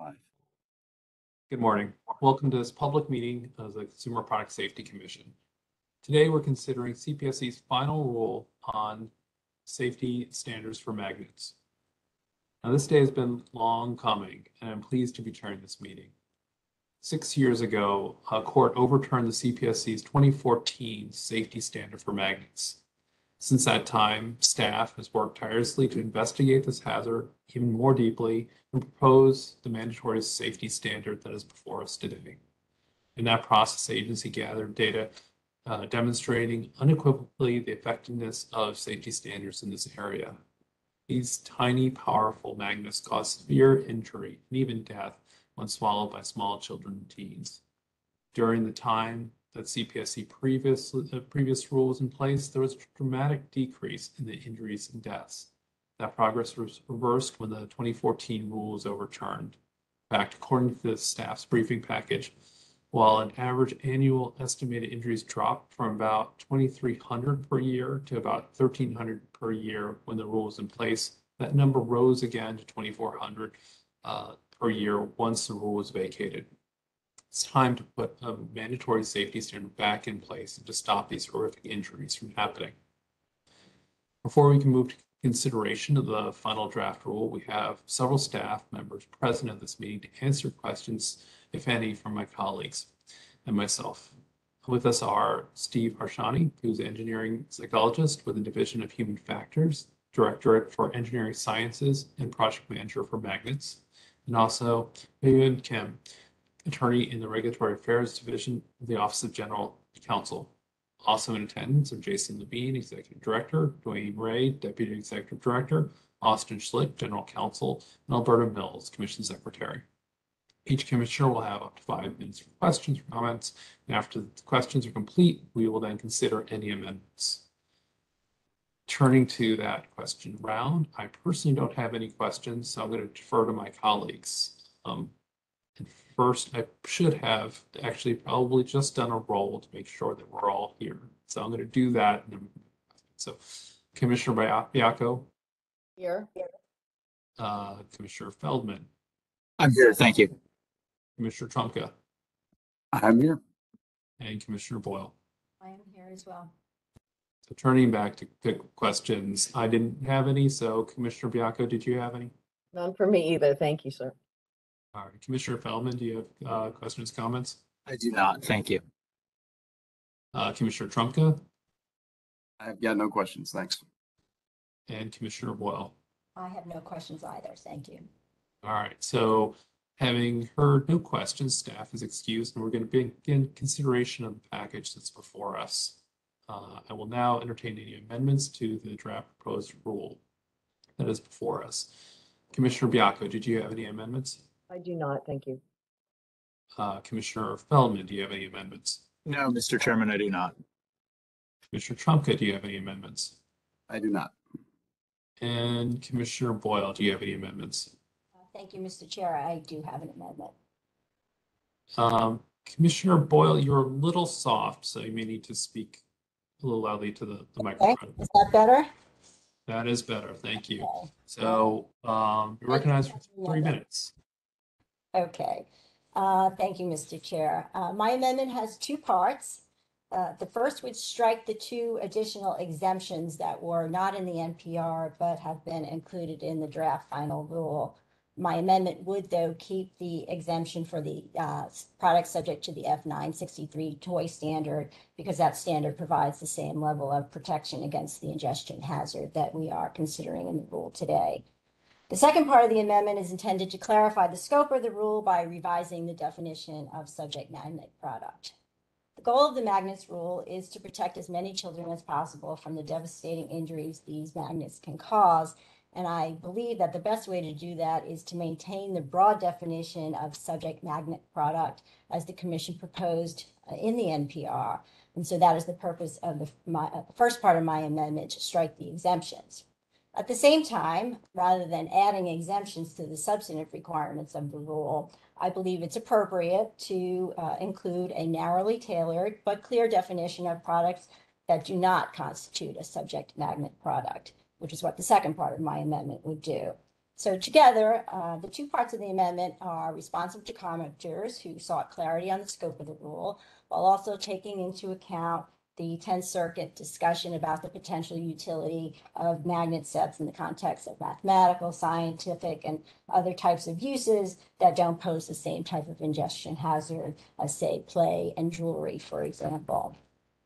Five. Good morning. Welcome to this public meeting of the Consumer Product Safety Commission. Today, we're considering CPSC's final rule on safety standards for magnets. Now, this day has been long coming, and I'm pleased to be chairing this meeting. Six years ago, a court overturned the CPSC's 2014 safety standard for magnets. Since that time, staff has worked tirelessly to investigate this hazard even more deeply and propose the mandatory safety standard that is before us today. In that process, the agency gathered data uh, demonstrating unequivocally the effectiveness of safety standards in this area. These tiny, powerful magnets cause severe injury and even death when swallowed by small children and teens. During the time that CPSC previous, uh, previous rule was in place, there was a dramatic decrease in the injuries and deaths. That progress was reversed when the 2014 rule was overturned. In fact, according to the staff's briefing package, while an average annual estimated injuries dropped from about 2,300 per year to about 1,300 per year when the rule was in place, that number rose again to 2,400 uh, per year once the rule was vacated. It's time to put a mandatory safety standard back in place and to stop these horrific injuries from happening. Before we can move to consideration of the final draft rule, we have several staff members present at this meeting to answer questions, if any, from my colleagues and myself. With us are Steve Harshani, who's engineering psychologist with the Division of Human Factors, Directorate for Engineering Sciences, and Project Manager for Magnets, and also Hyun Kim, attorney in the Regulatory Affairs Division of the Office of General Counsel. Also in attendance are Jason Levine, Executive Director, DeWane Ray, Deputy Executive Director, Austin Schlick, General Counsel, and Alberta Mills, Commission Secretary. Each commissioner will have up to five minutes for questions or comments, and after the questions are complete, we will then consider any amendments. Turning to that question round, I personally don't have any questions, so I'm going to defer to my colleagues. Um, first, I should have actually probably just done a roll to make sure that we're all here. So I'm going to do that. So Commissioner Baiocco, Here. uh, Commissioner Feldman, I'm here, thank you. Commissioner Trumka, I'm here. and Commissioner Boyle. I am here as well. So turning back to the questions, I didn't have any. So Commissioner Baiocco, did you have any? None for me either. Thank you, sir. All right, Commissioner Feldman, do you have uh, questions, comments? I do not, thank you. Uh, Commissioner Trumka I've got no questions, thanks. and Commissioner Boyle. I have no questions either. Thank you. All right, so having heard no questions, staff is excused, and we're going to begin consideration of the package that's before us. Uh, I will now entertain any amendments to the draft proposed rule that is before us. Commissioner Baiocco, did you have any amendments? I do not. Thank you. Uh, Commissioner Feldman, do you have any amendments? No, Mr. Chairman, I do not. Commissioner Trumka, do you have any amendments? I do not. And Commissioner Boyle, do you have any amendments? Uh, Thank you, Mr. Chair. I do have an amendment. Um, Commissioner Boyle, you're a little soft, so you may need to speak a little loudly to the, the Okay, microphone. is that better? That is better, thank you. So, um, you're recognized for three minutes. Okay. Uh, Thank you, Mr. Chair. Uh, My amendment has two parts. Uh, The first would strike the two additional exemptions that were not in the NPR but have been included in the draft final rule. My amendment would, though, keep the exemption for the uh, products subject to the F963 toy standard because that standard provides the same level of protection against the ingestion hazard that we are considering in the rule today. The second part of the amendment is intended to clarify the scope of the rule by revising the definition of subject magnet product. The goal of the magnets rule is to protect as many children as possible from the devastating injuries these magnets can cause. And I believe that the best way to do that is to maintain the broad definition of subject magnet product as the commission proposed in the NPR. And so that is the purpose of the my, uh, first part of my amendment to strike the exemptions. At the same time, rather than adding exemptions to the substantive requirements of the rule, I believe it's appropriate to uh, include a narrowly tailored but clear definition of products that do not constitute a subject magnet product, which is what the second part of my amendment would do. So together, uh, the two parts of the amendment are responsive to commenters who sought clarity on the scope of the rule, while also taking into account the 10th Circuit discussion about the potential utility of magnet sets in the context of mathematical, scientific, and other types of uses that don't pose the same type of ingestion hazard as, say, play and jewelry, for example.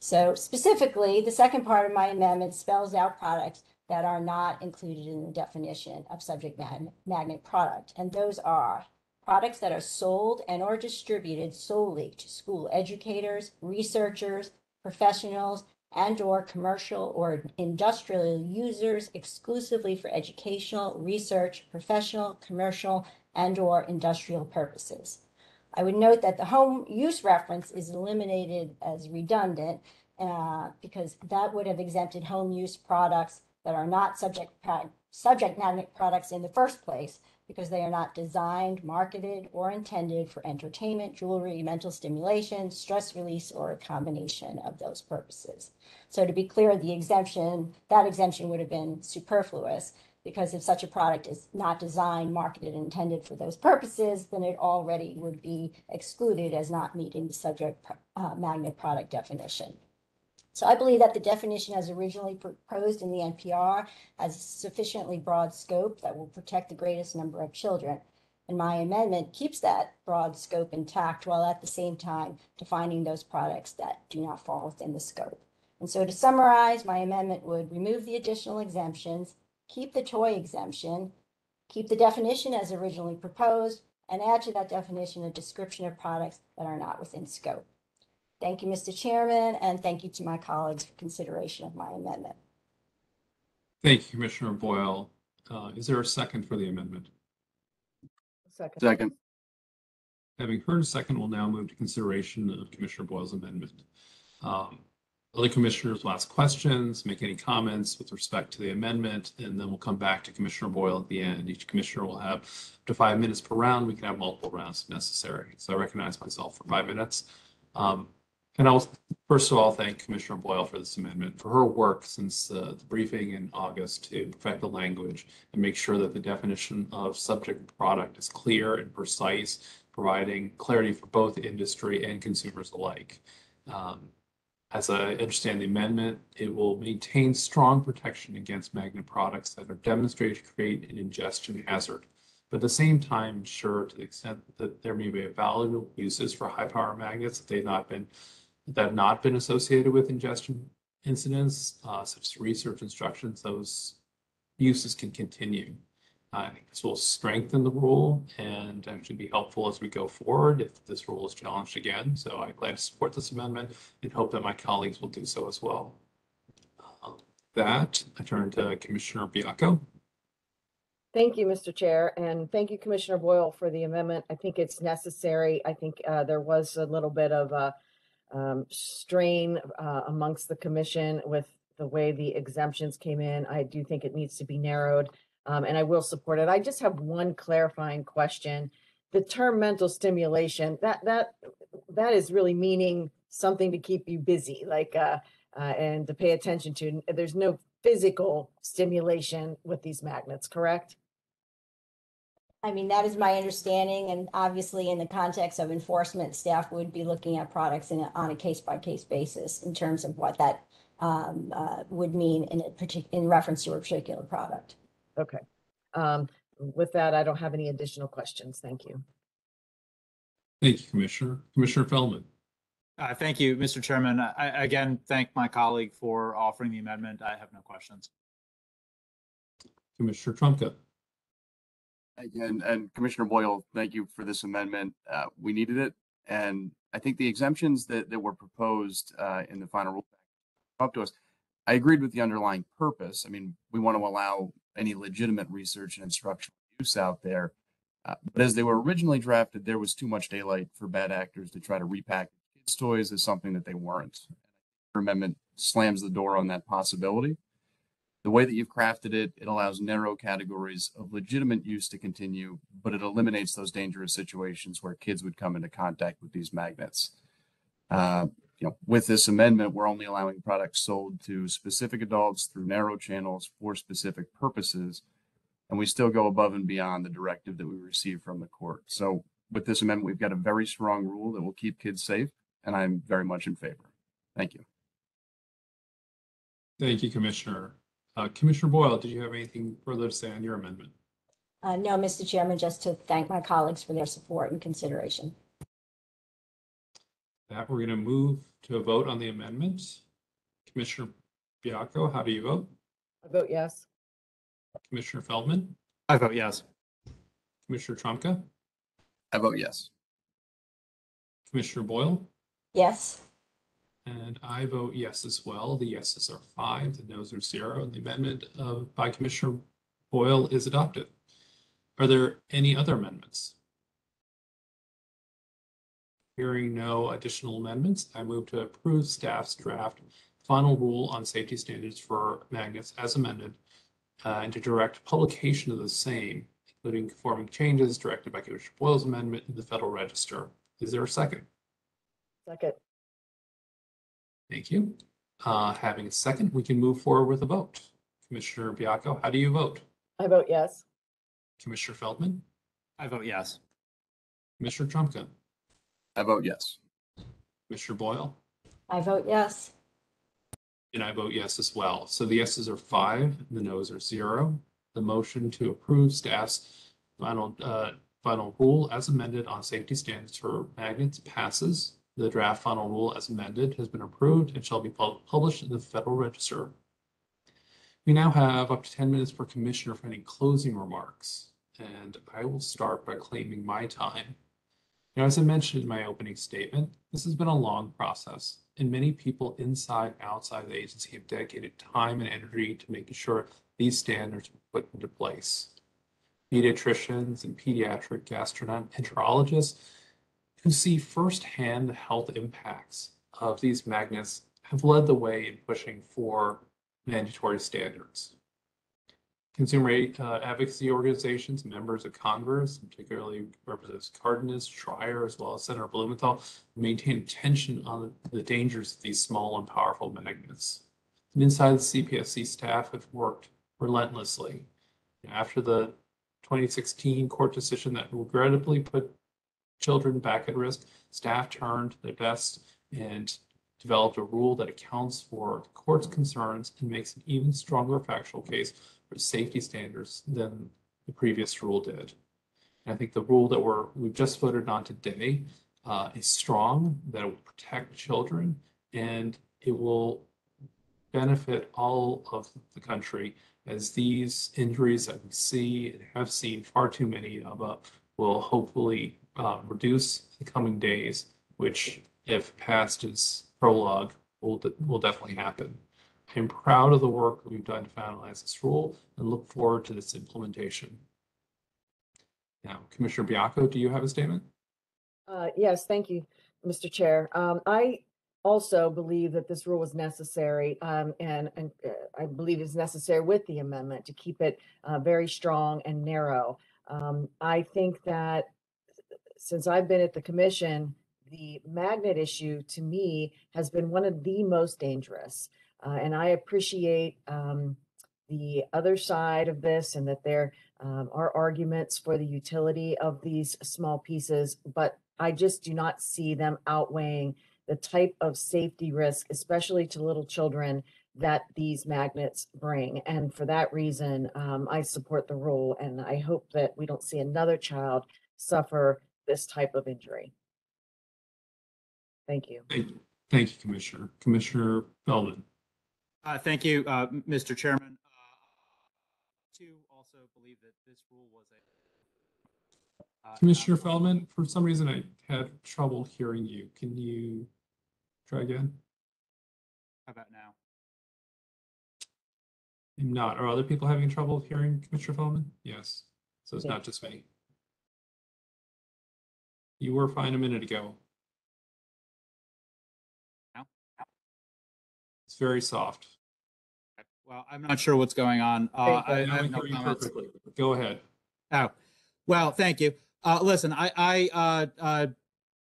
So specifically, the second part of my amendment spells out products that are not included in the definition of subject mag- magnet product. And those are products that are sold and or distributed solely to school educators, researchers, professionals, and or commercial or industrial users exclusively for educational, research, professional, commercial, and or industrial purposes. I would note that the home use reference is eliminated as redundant uh, because that would have exempted home use products that are not subject subject magnet products in the first place because they are not designed, marketed, or intended for entertainment, jewelry, mental stimulation, stress release, or a combination of those purposes. So to be clear, the exemption, that exemption would have been superfluous because if such a product is not designed, marketed, and intended for those purposes, then it already would be excluded as not meeting the subject uh, magnet product definition. So I believe that the definition as originally proposed in the NPR has sufficiently broad scope that will protect the greatest number of children. And my amendment keeps that broad scope intact while at the same time defining those products that do not fall within the scope. And so to summarize, my amendment would remove the additional exemptions, keep the toy exemption, keep the definition as originally proposed, and add to that definition a description of products that are not within scope. Thank you, Mr. Chairman, and thank you to my colleagues for consideration of my amendment. Thank you, Commissioner Boyle. Uh, Is there a second for the amendment? Second. Second, Having heard a second, we'll now move to consideration of Commissioner Boyle's amendment. Um, Other commissioners will ask questions, make any comments with respect to the amendment, and then we'll come back to Commissioner Boyle at the end. Each commissioner will have up to five minutes per round. We can have multiple rounds if necessary. So I recognize myself for five minutes. Um, And I'll first of all thank Commissioner Boyle for this amendment, for her work since uh, the briefing in August to perfect the language and make sure that the definition of subject product is clear and precise, providing clarity for both industry and consumers alike. Um, As I understand the amendment, it will maintain strong protection against magnet products that are demonstrated to create an ingestion hazard. But at the same time, ensure to the extent that there may be valuable uses for high power magnets that they've not been, that have not been associated with ingestion incidents, uh, such as research instructions, those uses can continue. I think this will strengthen the rule and actually be helpful as we go forward if this rule is challenged again. So I'm glad to support this amendment and hope that my colleagues will do so as well. Uh, That, I turn to Commissioner Baiocco. Thank you, Mr. Chair, and thank you, Commissioner Boyle, for the amendment. I think it's necessary. I think uh, there was a little bit of a um, strain uh, amongst the commission with the way the exemptions came in. I do think it needs to be narrowed, um, and I will support it. I just have one clarifying question. The term mental stimulation, that that that is really meaning something to keep you busy, like uh, uh, and to pay attention to. There's no physical stimulation with these magnets, correct? I mean, that is my understanding, and obviously in the context of enforcement, staff would be looking at products in a, on a case-by-case basis in terms of what that um, uh, would mean in a partic, in reference to a particular product. Okay. Um, with that, I don't have any additional questions. Thank you. Thank you, Commissioner. Commissioner Feldman. Uh, thank you, Mr. Chairman. I, I again thank my colleague for offering the amendment. I have no questions. Commissioner Trumka. Again, and Commissioner Boyle, thank you for this amendment. Uh, we needed it. And I think the exemptions that, that were proposed, uh, in the final rule up to us, I agreed with the underlying purpose. I mean, we want to allow any legitimate research and instructional use out there. Uh, but as they were originally drafted, there was too much daylight for bad actors to try to repackage kids' toys as something that they weren't. Your amendment slams the door on that possibility. The way that you've crafted it, it allows narrow categories of legitimate use to continue, but it eliminates those dangerous situations where kids would come into contact with these magnets. Uh, you know, with this amendment, we're only allowing products sold to specific adults through narrow channels for specific purposes. and we still go above and beyond the directive that we received from the court. So with this amendment, we've got a very strong rule that will keep kids safe, and I'm very much in favor. Thank you. Thank you, Commissioner. Uh, Commissioner Boyle, did you have anything further to say on your amendment? Uh, no, Mr. Chairman, just to thank my colleagues for their support and consideration. That we're going to move to a vote on the amendment. Commissioner Baiocco, how do you vote? I vote yes. Commissioner Feldman, I vote yes. Commissioner Trumka, I vote yes. Commissioner Boyle, Yes, and I vote yes as well. The yeses are five, the noes are zero, and the amendment uh, by Commissioner Boyle is adopted. Are there any other amendments? Hearing no additional amendments, I move to approve staff's draft final rule on safety standards for magnets as amended uh, and to direct publication of the same, including conforming changes directed by Commissioner Boyle's amendment in the Federal Register. Is there a second? Second. Thank you. Uh, having a second, we can move forward with a vote. Commissioner Baiocco, how do you vote? I vote yes. Commissioner Feldman, I vote yes. Commissioner Trumka, I vote yes. Commissioner Boyle, I vote yes. and I vote yes as well. So the yeses are five, the noes are zero. The motion to approve staff's final, uh, final rule as amended on safety standards for magnets passes. The draft final rule as amended has been approved and shall be published in the Federal Register. We now have up to ten minutes per commissioner for any closing remarks, and I will start by claiming my time. Now, as I mentioned in my opening statement, this has been a long process, and many people inside and outside the agency have dedicated time and energy to making sure these standards were put into place. Pediatricians and pediatric gastroenterologists who see firsthand the health impacts of these magnets have led the way in pushing for mandatory standards. Consumer uh, advocacy organizations, members of Congress, particularly Representatives Cardenas, Schrier, as well as Senator Blumenthal, maintain attention on the dangers of these small and powerful magnets. And inside the CPSC staff have worked relentlessly. After the 2016 court decision that regrettably put children back at risk, staff turned their best and developed a rule that accounts for the court's concerns and makes an even stronger factual case for safety standards than the previous rule did. And I think the rule that we're, we've just voted on today uh, is strong, that it will protect children, and it will benefit all of the country as these injuries that we see and have seen far too many of uh, will hopefully uh, reduce the coming days, which if passed is prologue, will, will definitely happen. I'm proud of the work we've done to finalize this rule and look forward to this implementation. Now, Commissioner Baiocco, do you have a statement? Uh, yes, thank you, Mr. Chair. Um, I also believe that this rule was necessary, um, and, and uh, I believe it's necessary with the amendment to keep it, uh, very strong and narrow. Um, I think that since I've been at the commission, the magnet issue to me has been one of the most dangerous. Uh, and I appreciate, um, the other side of this and that there, um, are arguments for the utility of these small pieces, but I just do not see them outweighing the type of safety risk, especially to little children, that these magnets bring. And for that reason, um, I support the rule and I hope that we don't see another child suffer this type of injury. Thank you. Thank you, Thank you, Commissioner. Commissioner Feldman. Uh, thank you, uh, Mr. Chairman. Uh, To also believe that this rule was a. uh, Commissioner Feldman, for some reason I had trouble hearing you. Can you try again? How about now? I'm not. Are other people having trouble hearing Commissioner Feldman? Yes. So it's Yeah. not just me. You were fine a minute ago. Now? It's very soft. Well, I'm not sure what's going on. Uh, I, I Now I have no hear you comments. perfectly. Go ahead. Oh, well, thank you. Uh, listen, I, I, uh, uh,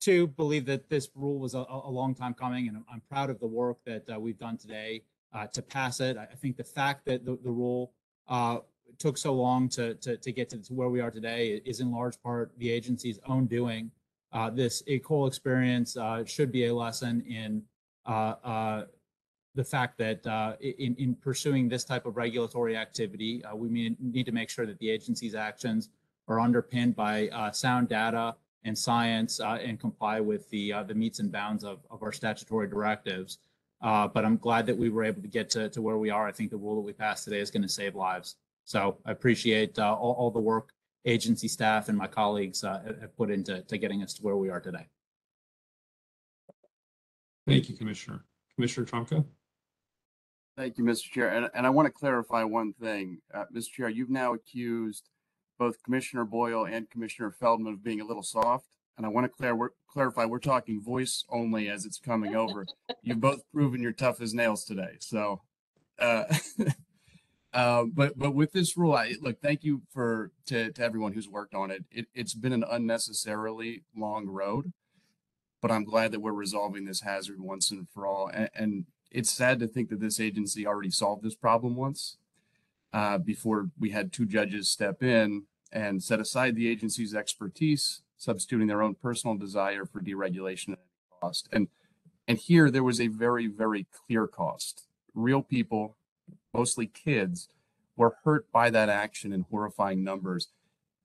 too believe that this rule was a, a a long time coming and I'm- I'm proud of the work that uh, we've done today, uh, to pass it. I I think the fact that the, the rule, uh, took so long to, to, to get to, to where we are today is in large part the agency's own doing. Uh, this whole experience uh, should be a lesson in uh, uh, the fact that uh, in, in pursuing this type of regulatory activity, we need to make sure that the agency's actions are underpinned by sound data and science and comply with the, the metes and bounds of, of our statutory directives. Uh, But I'm glad that we were able to get to, to where we are. I think the rule that we passed today is going to save lives. So I appreciate uh, all, all the work agency staff and my colleagues uh, have- have put into, to getting us to where we are today. Thank you, Commissioner. Commissioner Trumka? Thank you, Mr. Chair. And, and I want to clarify one thing. Uh, Mr. Chair, you've now accused both Commissioner Boyle and Commissioner Feldman of being a little soft. And I want to clar- we're- clarify, we're talking voice only as it's coming over. You've both proven you're tough as nails today. So, uh, uh, but, but with this rule, I, look, thank you for, to, to everyone who's worked on it. It, it's been an unnecessarily long road. But I'm glad that we're resolving this hazard once and for all. And, and it's sad to think that this agency already solved this problem once uh, before we had two judges step in and set aside the agency's expertise, substituting their own personal desire for deregulation at cost. And and here there was a very very clear cost. Real people, mostly kids, were hurt by that action in horrifying numbers.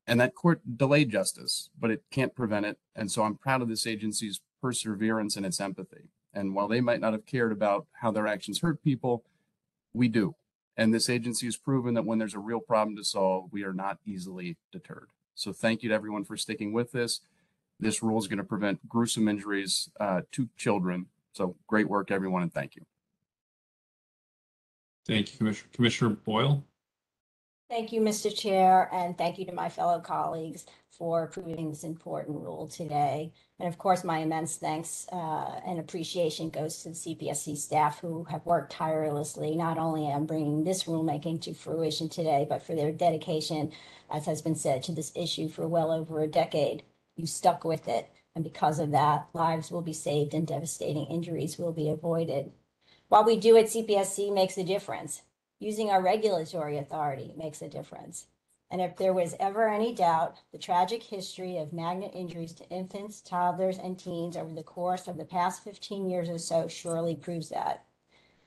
And that court delayed justice, but it can't prevent it. And so I'm proud of this agency's perseverance and its empathy. And while they might not have cared about how their actions hurt people, we do. And this agency has proven that when there's a real problem to solve, we are not easily deterred. So thank you to everyone for sticking with this. This rule is going to prevent gruesome injuries uh, to children. So great work, everyone, and thank you. Thank you, Commissioner. Commissioner Boyle? Thank you, Mr. Chair, and thank you to my fellow colleagues for approving this important rule today. And of course, my immense thanks uh, and appreciation goes to the CPSC staff who have worked tirelessly, not only on bringing this rulemaking to fruition today, but for their dedication, as has been said, to this issue for well over a decade. You stuck with it, and because of that, lives will be saved and devastating injuries will be avoided. While we do at CPSC makes a difference using our regulatory authority makes a difference. And if there was ever any doubt, the tragic history of magnet injuries to infants, toddlers, and teens over the course of the past 15 years or so surely proves that.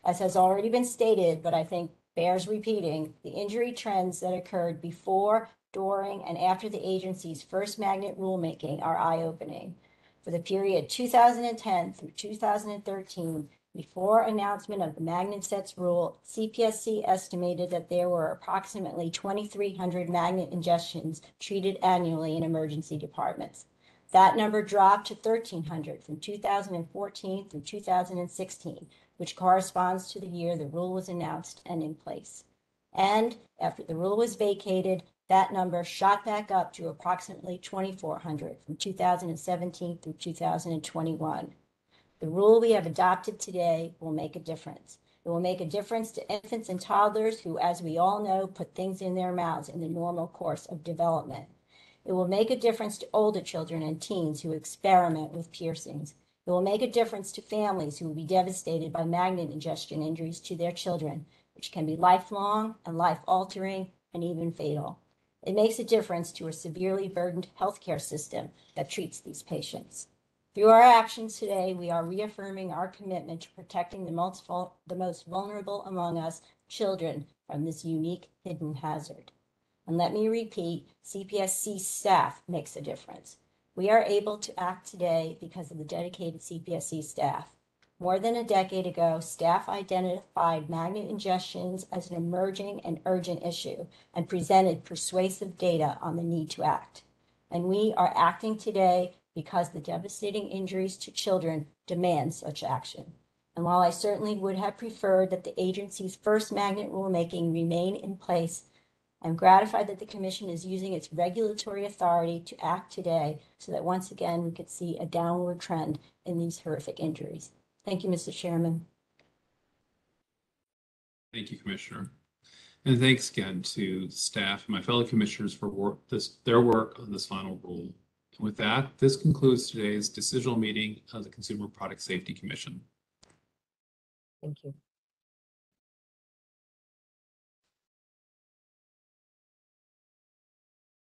As has already been stated, but I think bears repeating, the injury trends that occurred before, during, and after the agency's first magnet rulemaking are eye-opening. For the period 2010 through 2013, before announcement of the magnet sets rule, CPSC estimated that there were approximately 2,300 magnet ingestions treated annually in emergency departments. That number dropped to 1,300 from 2014 through 2016, which corresponds to the year the rule was announced and in place. And after the rule was vacated, that number shot back up to approximately 2,400 from 2017 through 2021. The rule we have adopted today will make a difference. It will make a difference to infants and toddlers who, as we all know, put things in their mouths in the normal course of development. It will make a difference to older children and teens who experiment with piercings. It will make a difference to families who will be devastated by magnet ingestion injuries to their children, which can be lifelong and life altering and even fatal. It makes a difference to a severely burdened healthcare system that treats these patients. Through our actions today, we are reaffirming our commitment to protecting the most, the most vulnerable among us, children, from this unique hidden hazard. And let me repeat, CPSC staff makes a difference. We are able to act today because of the dedicated CPSC staff. More than a decade ago, staff identified magnet ingestions as an emerging and urgent issue and presented persuasive data on the need to act. And we are acting today because the devastating injuries to children demand such action. And while I certainly would have preferred that the agency's first magnet rulemaking remain in place, I'm gratified that the commission is using its regulatory authority to act today so that once again we could see a downward trend in these horrific injuries. Thank you, Mr. Chairman. Thank you, Commissioner. And thanks again to staff and my fellow commissioners for work, this, their work on this final rule. With that, this concludes today's decisional meeting of the Consumer Product Safety Commission. Thank you.